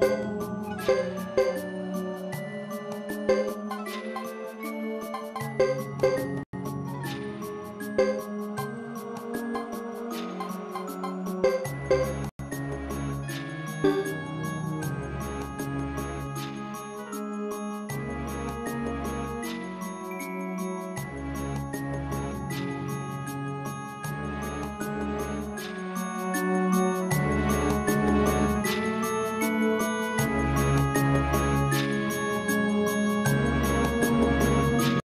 Música